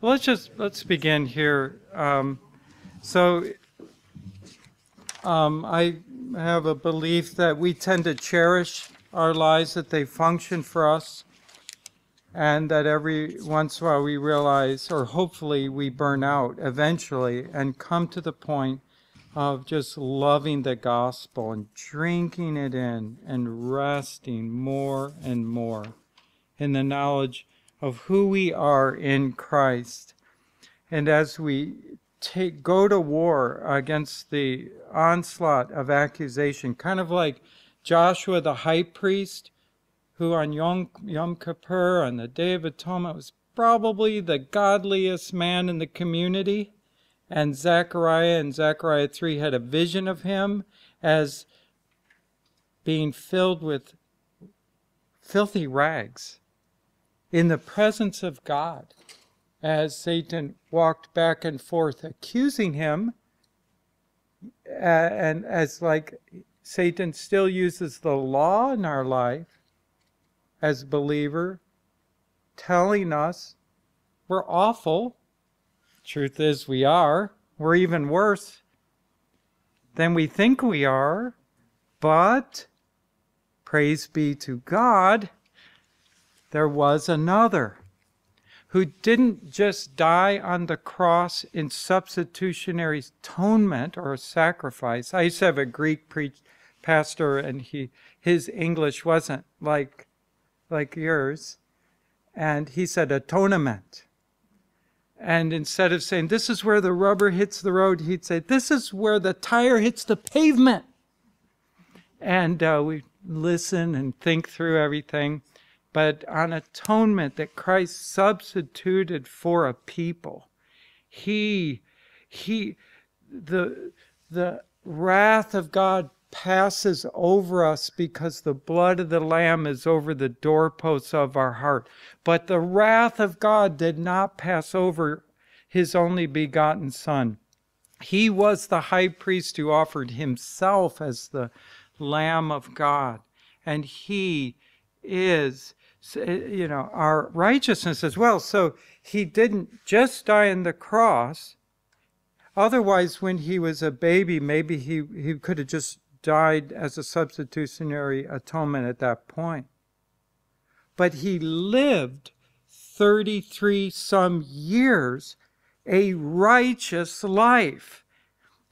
Well, let's just let's begin here. Um, so, um, I have a belief that we tend to cherish our lives, that they function for us, and that every once in a while we realize, or hopefully we burn out eventually, and come to the point of just loving the gospel and drinking it in and resting more and more in the knowledge of who we are in Christ. And as we take go to war against the onslaught of accusation, kind of like Joshua the high priest, who on Yom, Yom Kippur, on the Day of Atonement, was probably the godliest man in the community and Zechariah and Zechariah 3 had a vision of him as being filled with filthy rags in the presence of God as Satan walked back and forth accusing him uh, and as like Satan still uses the law in our life as a believer telling us we're awful Truth is, we are. We're even worse than we think we are. But, praise be to God, there was another who didn't just die on the cross in substitutionary atonement or sacrifice. I used to have a Greek preach, pastor, and he his English wasn't like like yours, and he said atonement. And instead of saying, this is where the rubber hits the road, he'd say, this is where the tire hits the pavement. And uh, we listen and think through everything. But on atonement that Christ substituted for a people, he, he, the, the wrath of God passes over us because the blood of the Lamb is over the doorposts of our heart. But the wrath of God did not pass over his only begotten Son. He was the high priest who offered himself as the Lamb of God. And he is, Eh, you know, our righteousness as well. So he didn't just die on the cross. Otherwise, when he was a baby, maybe he, he could have just died as a substitutionary atonement at that point. But he lived 33 some years a righteous life.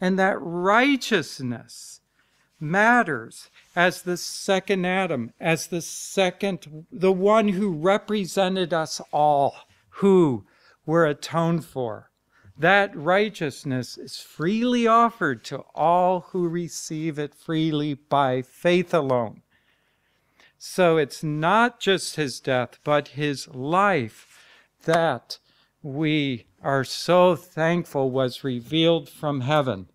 And that righteousness matters as the second Adam, as the second, the one who represented us all, who were atoned for. That righteousness is freely offered to all who receive it freely by faith alone. So it's not just his death, but his life that we are so thankful was revealed from heaven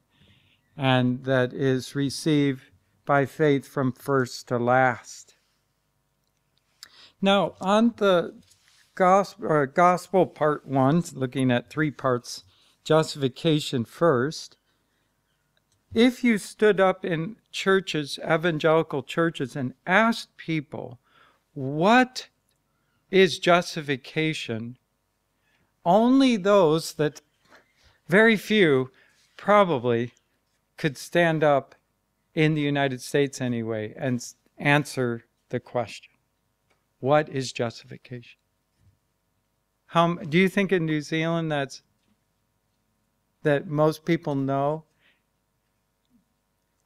and that is received by faith from first to last. Now, on the gospel, uh, gospel part one, looking at three parts justification first. If you stood up in churches, evangelical churches, and asked people, what is justification? Only those that, very few, probably could stand up in the United States anyway and answer the question What is justification? How, do you think in New Zealand that's that most people know?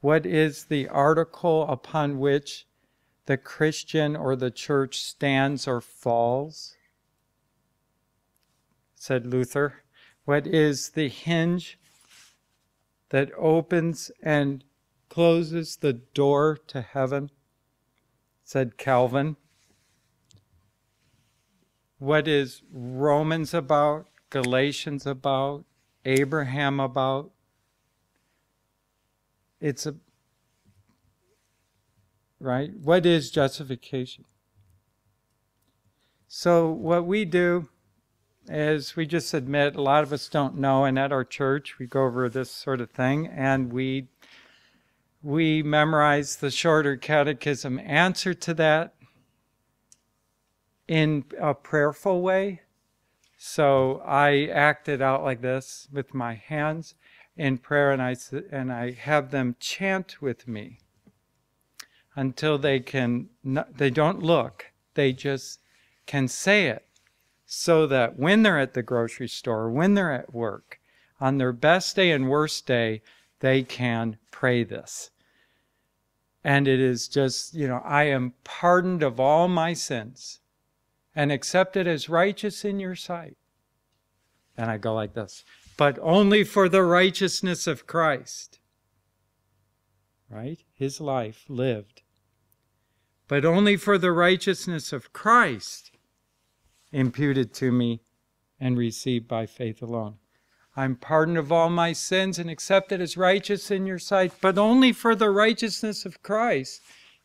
What is the article upon which the Christian or the church stands or falls? Said Luther. What is the hinge that opens and closes the door to heaven? Said Calvin. What is Romans about? Galatians about? Abraham about. It's a right? What is justification? So what we do is we just admit a lot of us don't know and at our church we go over this sort of thing and we we memorize the shorter catechism answer to that in a prayerful way So I acted out like this with my hands in prayer, and I and I have them chant with me until they can. They don't look; they just can say it, so that when they're at the grocery store, when they're at work, on their best day and worst day, they can pray this. And it is just, you know, I am pardoned of all my sins and accepted as righteous in your sight. And I go like this, but only for the righteousness of Christ. Right? His life lived. But only for the righteousness of Christ imputed to me and received by faith alone. I'm pardoned of all my sins and accepted as righteous in your sight, but only for the righteousness of Christ,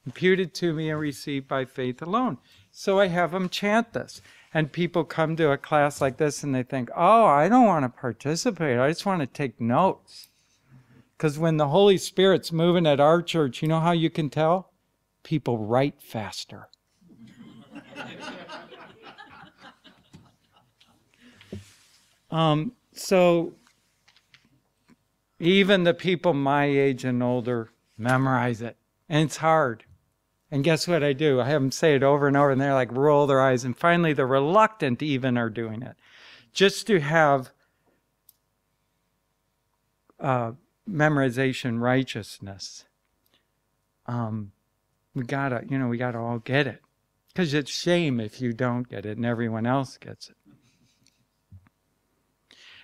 imputed to me and received by faith alone. So I have them chant this. And people come to a class like this and they think, oh, I don't want to participate. I just want to take notes. Because when the Holy Spirit's moving at our church, you know how you can tell? People write faster. um, so even the people my age and older memorize it. And it's hard. And guess what I do? I have them say it over and over, and they're like roll their eyes. And finally, the reluctant even are doing it. Just to have uh, memorization righteousness. Um, we gotta, you know, we gotta all get it. Because it's shame if you don't get it and everyone else gets it.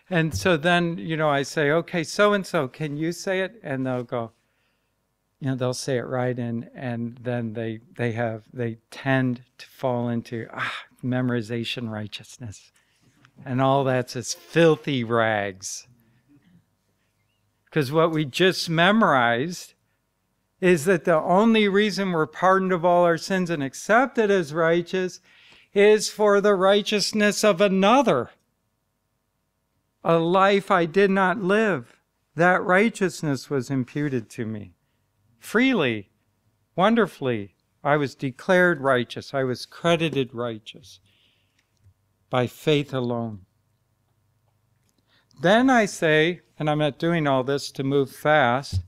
And so then, you know, I say, okay, so and so, can you say it? And they'll go, you know, they'll say it right, and and then they they have they tend to fall into ah, memorization righteousness, and all that's as filthy rags. Because what we just memorized is that the only reason we're pardoned of all our sins and accepted as righteous is for the righteousness of another a life I did not live. That righteousness was imputed to me. Freely, wonderfully, I was declared righteous. I was credited righteous by faith alone. Then I say, and I'm not doing all this to move fast,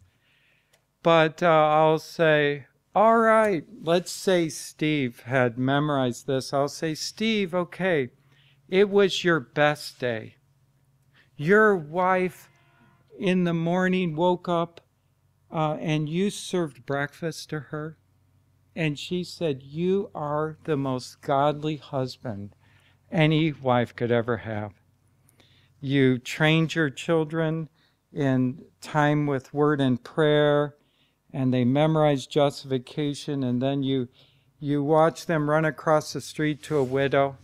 but uh, I'll say, all right, let's say Steve had memorized this. I'll say, Steve, okay, it was your best day. Your wife in the morning woke up uh, and you served breakfast to her, and she said, You are the most godly husband any wife could ever have. You trained your children in time with word and prayer, and they memorized justification, and then you you watch them run across the street to a widow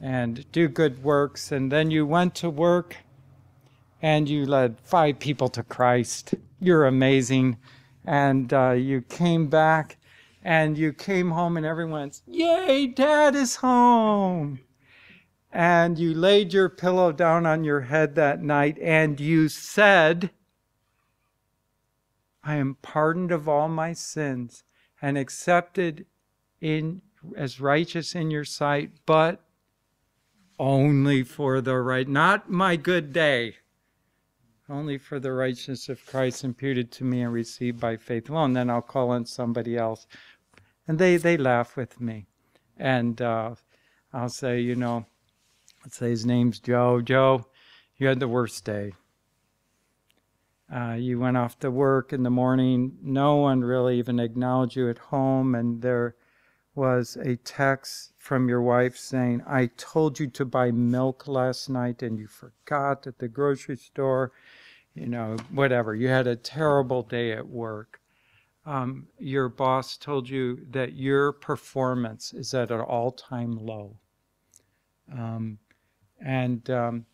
and do good works. And then you went to work and you led five people to Christ. You're amazing. And uh, you came back and you came home, and everyone's, Yay, dad is home. And you laid your pillow down on your head that night and you said, I am pardoned of all my sins and accepted in as righteous in your sight, but only for the right, not my good day, only for the righteousness of Christ imputed to me and received by faith alone. Then I'll call on somebody else. And they, they laugh with me. And uh, I'll say, you know, let's say his name's Joe. Joe, you had the worst day. Uh, you went off to work in the morning. No one really even acknowledged you at home. And there was a text from your wife saying, I told you to buy milk last night and you forgot at the grocery store, you know, whatever. You had a terrible day at work. Um, your boss told you that your performance is at an all time low. Um, and um,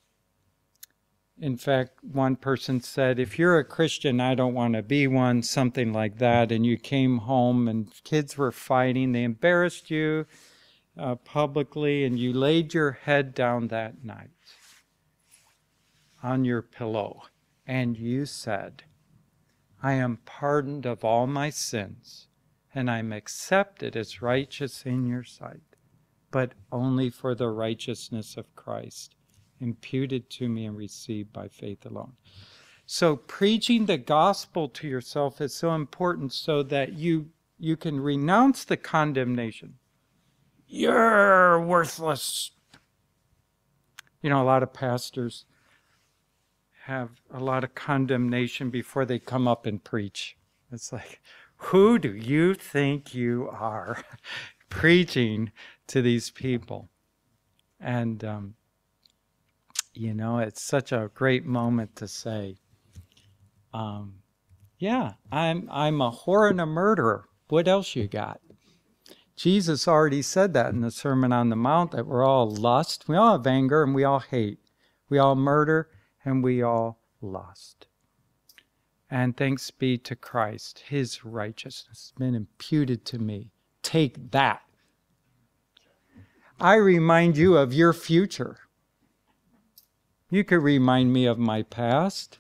in fact, one person said, if you're a Christian, I don't want to be one, something like that. And you came home and kids were fighting, they embarrassed you uh, publicly, and you laid your head down that night on your pillow and you said, I am pardoned of all my sins, and I'm accepted as righteous in your sight. but only for the righteousness of Christ, imputed to me and received by faith alone. So preaching the gospel to yourself is so important so that you you can renounce the condemnation. You're worthless. You know, a lot of pastors have a lot of condemnation before they come up and preach. It's like, who do you think you are preaching to these people? And, um, you know, it's such a great moment to say, um, yeah, I'm, I'm a whore and a murderer. What else you got? Jesus already said that in the Sermon on the Mount that we're all lust. We all have anger and we all hate. We all murder and we all lust. And thanks be to Christ, his righteousness has been imputed to me. Take that. I remind you of your future. You could remind me of my past.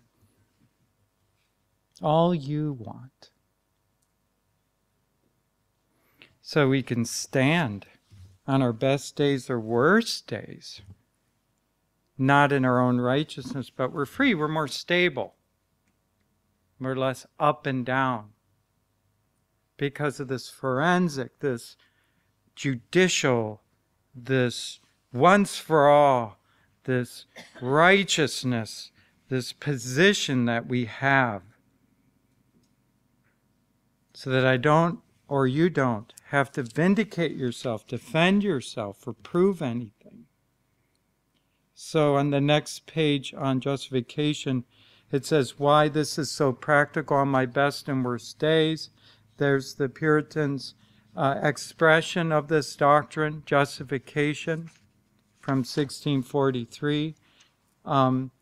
All you want. So we can stand on our best days or worst days not in our own righteousness, but we're free. We're more stable. We're less up and down because of this forensic, this judicial, this once for all, this righteousness, this position that we have. So that I don't, or you don't, have to vindicate yourself, defend yourself, or prove anything. So on the next page on justification, it says why this is so practical on my best and worst days. There's the Puritans' uh, expression of this doctrine, justification, from 1643. Um,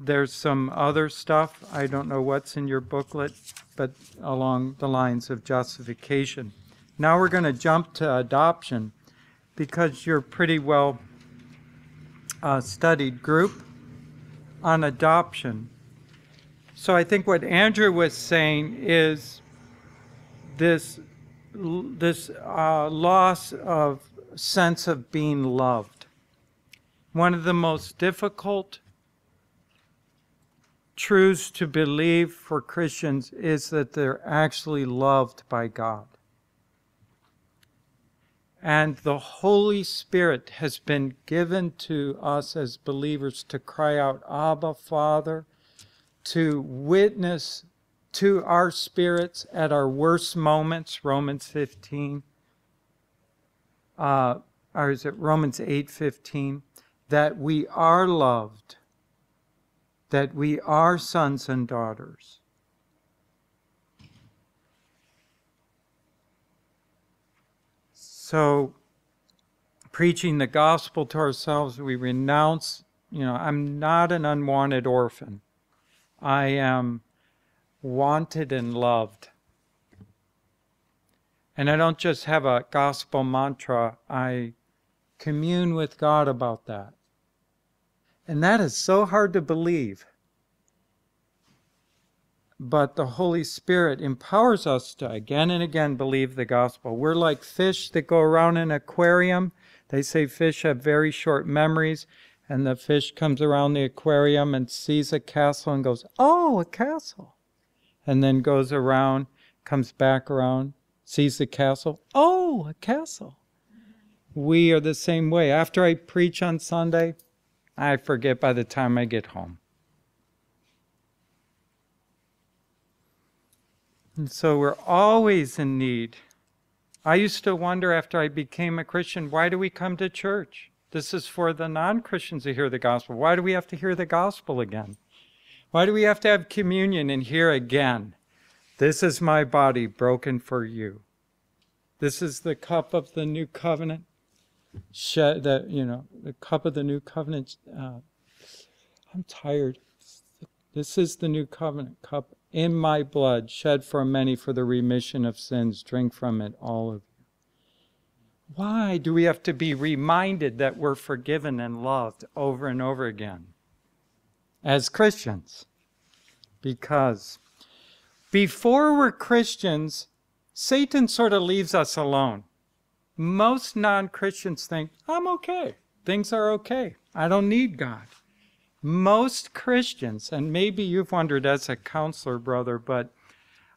there's some other stuff. I don't know what's in your booklet, but along the lines of justification. Now we're going to jump to adoption because you're pretty well uh, studied group on adoption. So I think what Andrew was saying is this this uh, loss of sense of being loved. One of the most difficult truths to believe for Christians is that they're actually loved by God. And the Holy Spirit has been given to us as believers to cry out, Abba, Father, to witness to our spirits at our worst moments, Romans 15, uh, or is it Romans 8:15, that we are loved, that we are sons and daughters. So, preaching the gospel to ourselves, we renounce, you know, I'm not an unwanted orphan. I am wanted and loved. And I don't just have a gospel mantra, I commune with God about that. And that is so hard to believe but the Holy Spirit empowers us to again and again believe the gospel. We're like fish that go around an aquarium. They say fish have very short memories, and the fish comes around the aquarium and sees a castle and goes, Oh, a castle. And then goes around, comes back around, sees the castle, Oh, a castle. We are the same way. After I preach on Sunday, I forget by the time I get home. And so we're always in need. I used to wonder after I became a Christian, why do we come to church? This is for the non Christians to hear the gospel. Why do we have to hear the gospel again? Why do we have to have communion and hear again? This is my body broken for you. This is the cup of the new covenant. Shed the you know the cup of the new covenant. Uh, I'm tired. This is the new covenant cup in my blood, shed for many for the remission of sins. Drink from it, all of you. Why do we have to be reminded that we're forgiven and loved over and over again as Christians? Because before we're Christians, Satan sort of leaves us alone. Most non Christians think, I'm okay. Things are okay. I don't need God. Most Christians, and maybe you've wondered as a counselor, brother, but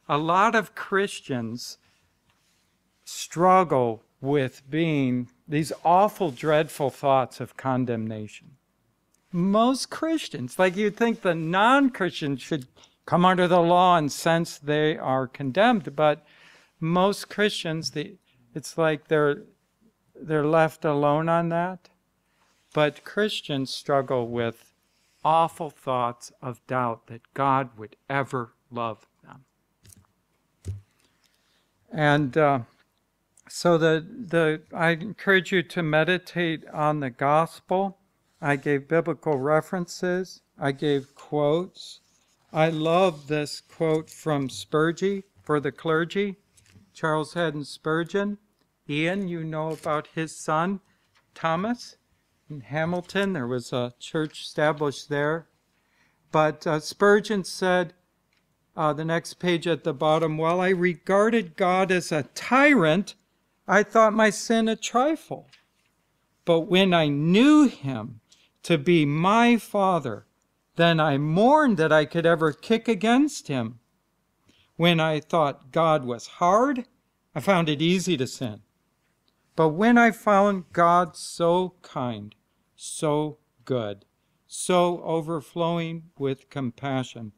a lot of Christians struggle with being these awful, dreadful thoughts of condemnation. Most Christians, like you'd think the non Christians should come under the law and sense they are condemned, but most Christians, the, it's like they're, they're left alone on that. But Christians struggle with awful thoughts of doubt that God would ever love them. And uh, so the, the, I encourage you to meditate on the gospel. I gave biblical references. I gave quotes. I love this quote from Spurgeon for the clergy, Charles Haddon Spurgeon. Ian, you know about his son, Thomas, in Hamilton. There was a church established there. But uh, Spurgeon said, uh, the next page at the bottom, while I regarded God as a tyrant, I thought my sin a trifle. But when I knew him to be my father, then I mourned that I could ever kick against him. When I thought God was hard, I found it easy to sin. But when I found God so kind, so good, so overflowing with compassion,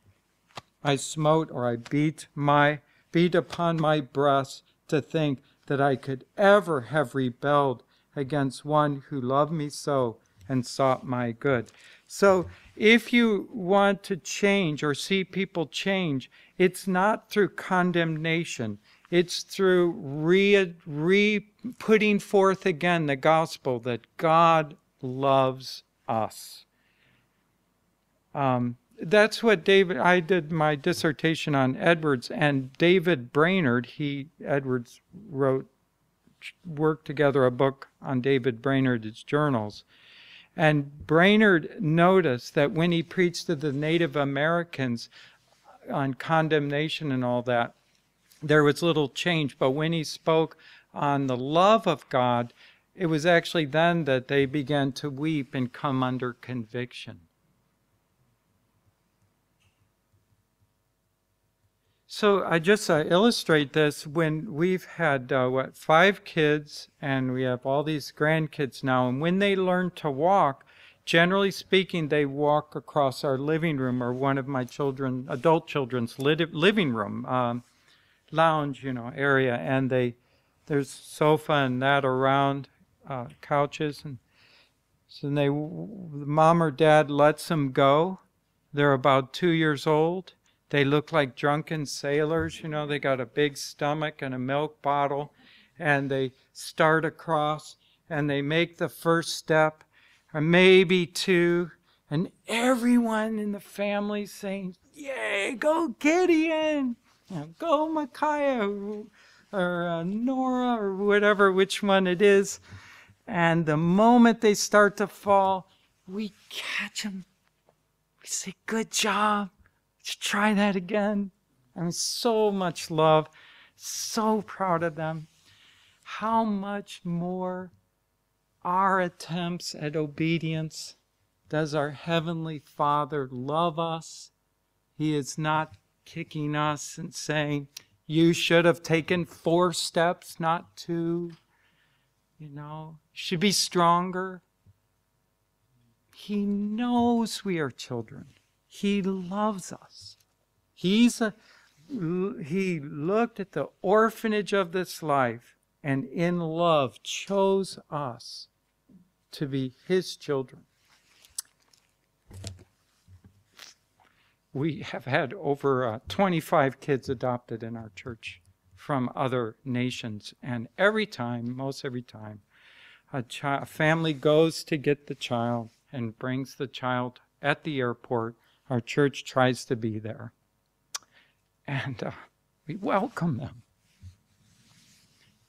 I smote or I beat my beat upon my breast to think that I could ever have rebelled against one who loved me so and sought my good. So if you want to change or see people change, it's not through condemnation. It's through re, re putting forth again the gospel that God loves us. Um, that's what David, I did my dissertation on Edwards, and David Brainerd, he, Edwards wrote, worked together a book on David Brainerd's journals. And Brainerd noticed that when he preached to the Native Americans on condemnation and all that, there was little change. But when he spoke on the love of God, it was actually then that they began to weep and come under conviction. So I just uh, illustrate this when we've had uh, what five kids and we have all these grandkids now, and when they learn to walk, generally speaking, they walk across our living room or one of my children, adult children's living room, um, lounge, you know, area, and they there's sofa and that around uh, couches, and so they mom or dad lets them go. They're about two years old they look like drunken sailors, you know, they got a big stomach and a milk bottle, and they start across and they make the first step, or maybe two, and everyone in the family saying, Yay, go Gideon! You know, go Micaiah, or uh, Nora, or whatever, which one it is. And the moment they start to fall, we catch them. We say, Good job try that again. I'm so much love, so proud of them. How much more our attempts at obedience does our Heavenly Father love us? He is not kicking us and saying, You should have taken four steps, not two. You know, should be stronger. He knows we are children. He loves us. He's a, he looked at the orphanage of this life and in love chose us to be his children. We have had over uh, 25 kids adopted in our church from other nations, and every time, most every time, a, chi- a family goes to get the child and brings the child at the airport our church tries to be there. And uh, we welcome them.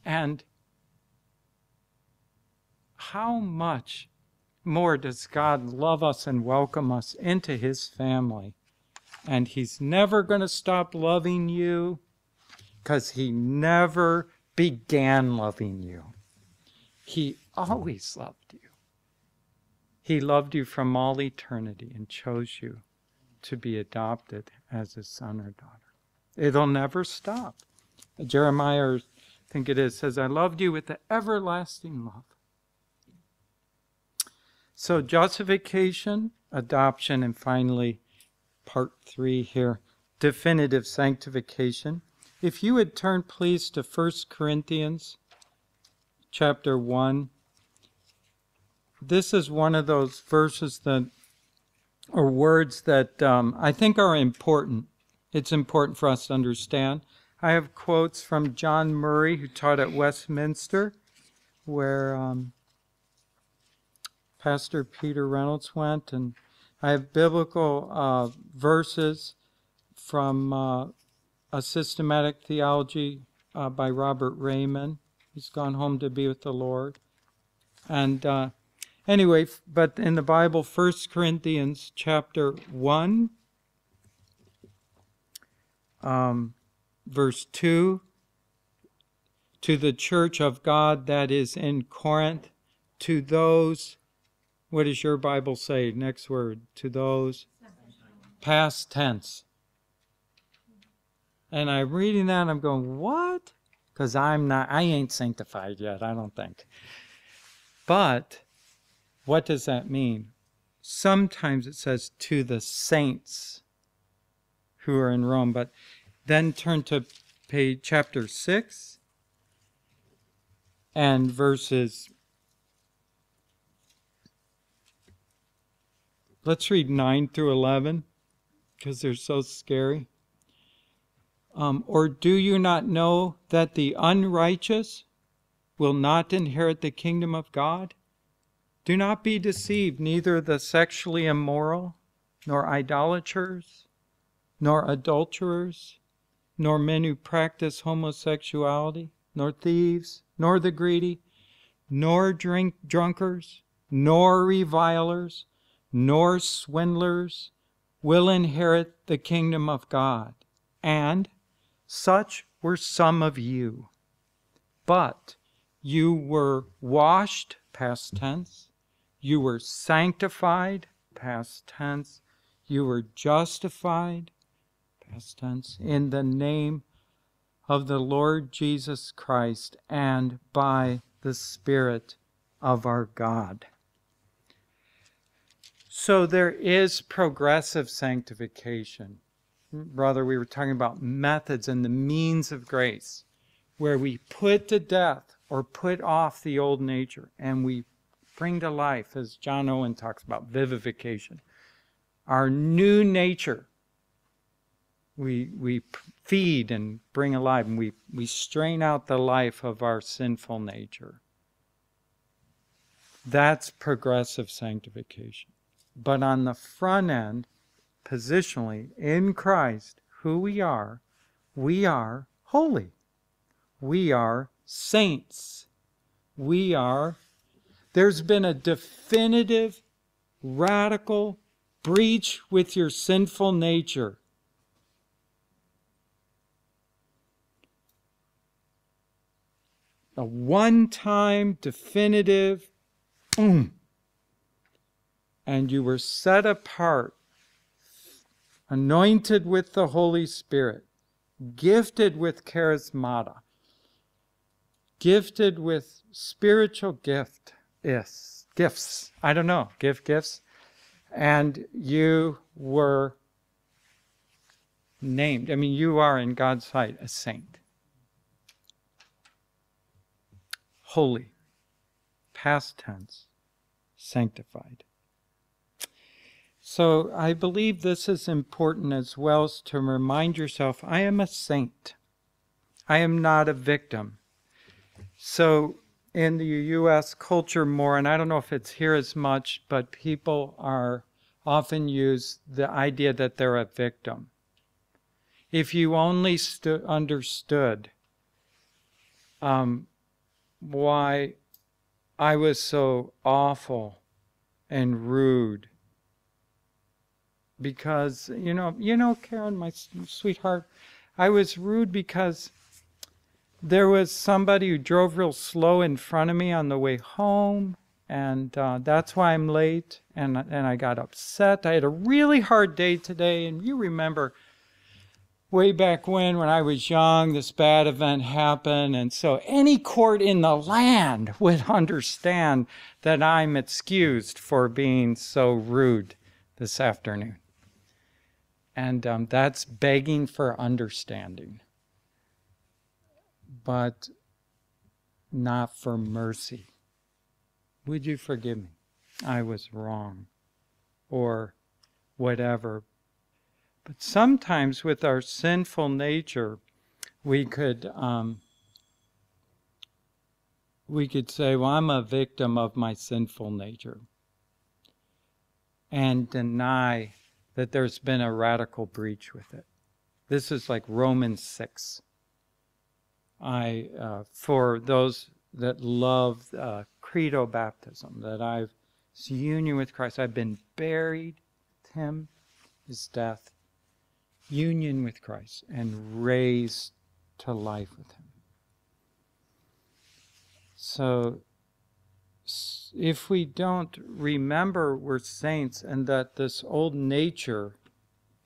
And how much more does God love us and welcome us into his family? And he's never going to stop loving you because he never began loving you. He always loved you. He loved you from all eternity and chose you to be adopted as a son or daughter. It'll never stop. Jeremiah, I think it is, says, I loved you with the everlasting love. So, justification, adoption, and finally, part three here definitive sanctification. If you would turn, please, to 1 Corinthians chapter 1. This is one of those verses that, or words that um, I think are important. It's important for us to understand. I have quotes from John Murray, who taught at Westminster, where um, Pastor Peter Reynolds went, and I have biblical uh, verses from uh, a systematic theology uh, by Robert Reymond. He's gone home to be with the Lord. And uh, anyway, but in the Bible, 1 Corinthians chapter 1, um, verse 2, to the church of God that is in Corinth, to those, what does your Bible say? Next word, to those, past tense. And I'm reading that and I'm going, what? Because I'm not, I ain't sanctified yet, I don't think. But what does that mean? Sometimes it says to the saints who are in Rome, but then turn to page chapter 6 and verses Let's read 9 through 11 because they're so scary. Um, or do you not know that the unrighteous will not inherit the kingdom of God? Do not be deceived, neither the sexually immoral, nor idolaters, nor adulterers, nor men who practice homosexuality, nor thieves, nor the greedy, nor drink drunkards, nor revilers, nor swindlers will inherit the kingdom of God. And such were some of you. But you were washed, past tense. You were sanctified, past tense. You were justified, past tense, in the name of the Lord Jesus Christ and by the Spirit of our God. So there is progressive sanctification brother, we were talking about methods and the means of grace, where we put to death or put off the old nature and we bring to life, as John Owen talks about, vivification. Our new nature, we, we feed and bring alive, and we, we strain out the life of our sinful nature. That's progressive sanctification. But on the front end, positionally in Christ, who we are, we are holy. We are saints. We are, there's been a definitive, radical breach with your sinful nature. A one time, definitive, boom. And you were set apart anointed with the Holy Spirit, gifted with charismata, gifted with spiritual gift, yes, gifts. I don't know, give gifts. And you were named. I mean, you are in God's sight a saint. Holy, past tense, sanctified. So I believe this is important as well as to remind yourself I am a saint. I am not a victim. So in the US culture more, and I don't know if it's here as much, but people are often use the idea that they're a victim. If you only understood um, why I was so awful and rude because you know you know Karen my sweetheart I was rude because there was somebody who drove real slow in front of me on the way home, and uh, that's why I'm late. And and I got upset. I had a really hard day today, and you remember way back when, when I was young, this bad event happened, and so any court in the land would understand that I'm excused for being so rude this afternoon. And um, that's begging for understanding but not for mercy. Would you forgive me? I was wrong. Or whatever. But sometimes with our sinful nature, we could um, we could say, "Well, I'm a victim of my sinful nature," and deny that there's been a radical breach with it. This is like Romans six. I, uh, for those that love uh, credo baptism, that I've union with Christ, I've been buried with Him, His death, union with Christ, and raised to life with Him. So, if we don't remember we're saints and that this old nature,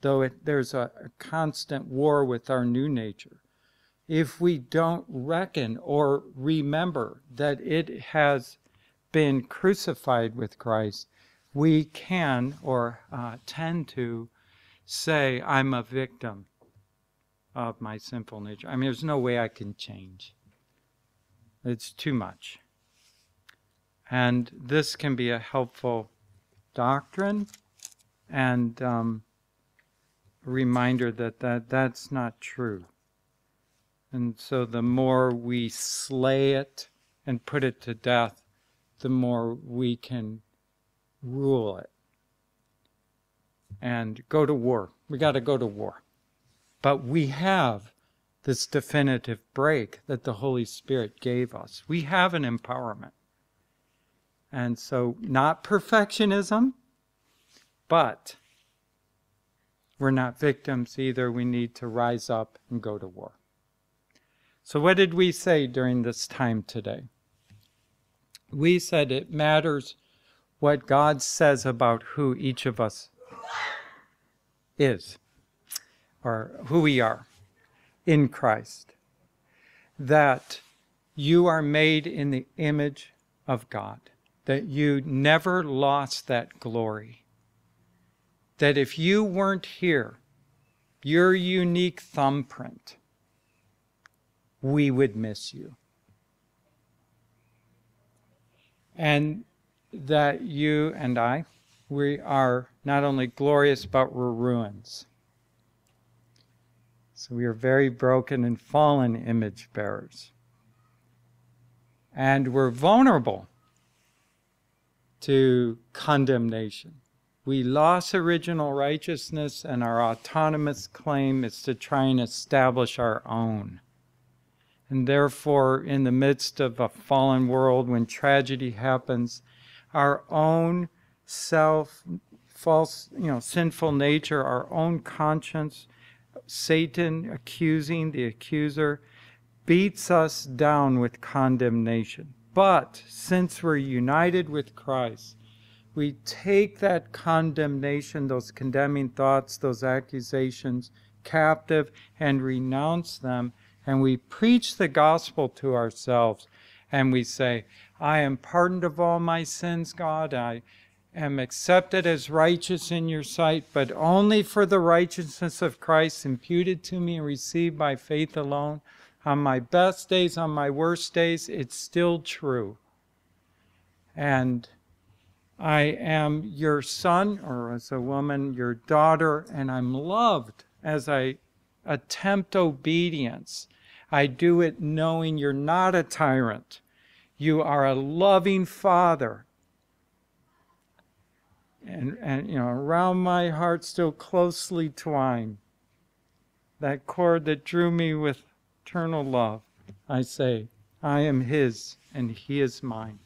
though it, there's a, a constant war with our new nature, if we don't reckon or remember that it has been crucified with Christ, we can or uh, tend to say, I'm a victim of my sinful nature. I mean, there's no way I can change. It's too much. And this can be a helpful doctrine and um, reminder that, that that's not true. And so the more we slay it and put it to death, the more we can rule it and go to war. We got to go to war. But we have this definitive break that the Holy Spirit gave us. We have an empowerment. And so, not perfectionism, but we're not victims either. We need to rise up and go to war. So, what did we say during this time today? We said it matters what God says about who each of us is or who we are in Christ. That you are made in the image of God, that you never lost that glory. That if you weren't here, your unique thumbprint, we would miss you. And that you and I, we are not only glorious, but we're ruins. So we are very broken and fallen image bearers. And we're vulnerable to condemnation. We lost original righteousness, and our autonomous claim is to try and establish our own. And therefore, in the midst of a fallen world, when tragedy happens, our own self, false, you know, sinful nature, our own conscience, Satan accusing the accuser, beats us down with condemnation. But since we're united with Christ, we take that condemnation, those condemning thoughts, those accusations captive and renounce them and we preach the gospel to ourselves and we say, I am pardoned of all my sins, God. I am accepted as righteous in your sight, but only for the righteousness of Christ imputed to me and received by faith alone. On my best days, on my worst days, it's still true. And I am your son, or as a woman, your daughter, and I'm loved as I attempt obedience. I do it knowing you're not a tyrant. You are a loving father. And, and you know, around my heart still closely twined, that cord that drew me with eternal love, I say, I am his and he is mine.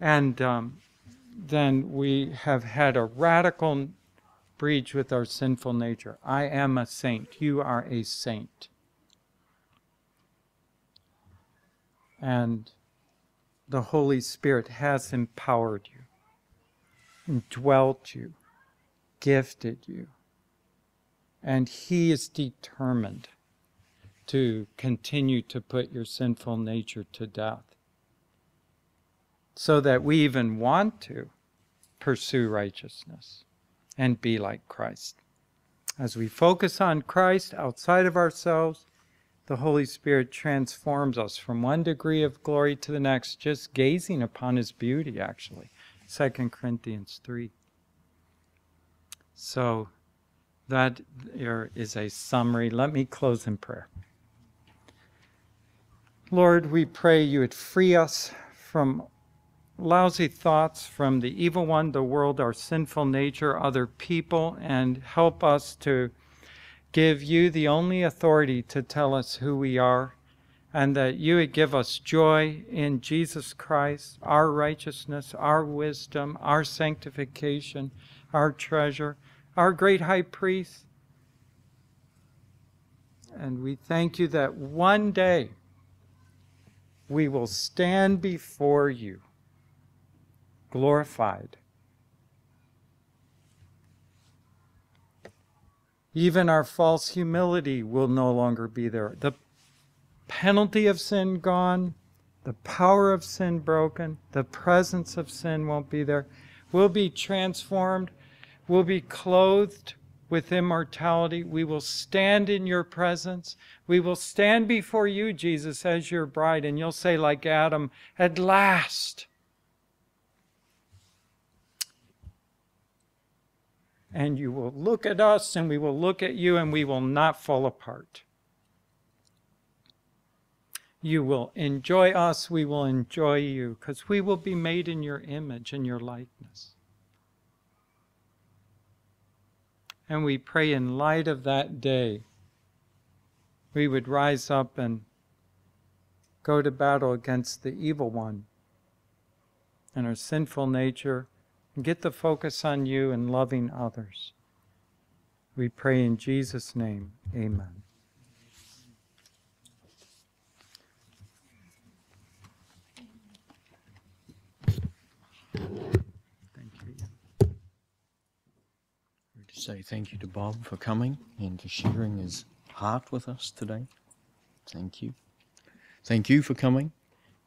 And um, then we have had a radical breach with our sinful nature. I am a saint. You are a saint. And the Holy Spirit has empowered you, dwelt you, gifted you. And He is determined to continue to put your sinful nature to death. So that we even want to pursue righteousness and be like Christ. As we focus on Christ outside of ourselves, the Holy Spirit transforms us from one degree of glory to the next, just gazing upon His beauty, actually. 2 Corinthians 3. So that there is a summary. Let me close in prayer. Lord, we pray you would free us from lousy thoughts, from the evil one, the world, our sinful nature, other people, and help us to give you the only authority to tell us who we are, and that you would give us joy in Jesus Christ, our righteousness, our wisdom, our sanctification, our treasure, our great high priest. And we thank you that one day we will stand before you glorified Even our false humility will no longer be there. The penalty of sin gone, the power of sin broken, the presence of sin won't be there. We'll be transformed. We'll be clothed with immortality. We will stand in your presence. We will stand before you, Jesus, as your bride, and you'll say, like Adam, At last, and you will look at us and we will look at you and we will not fall apart. You will enjoy us, we will enjoy you, because we will be made in your image and your likeness. And we pray in light of that day, we would rise up and go to battle against the evil one and our sinful nature Get the focus on you and loving others. We pray in Jesus' name. Amen. Thank you. To say thank you to Bob for coming and for sharing his heart with us today. Thank you. Thank you for coming,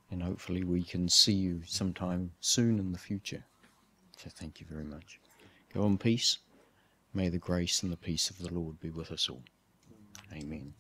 and hopefully we can see you sometime soon in the future. So thank you very much. Go in peace. May the grace and the peace of the Lord be with us all. Amen.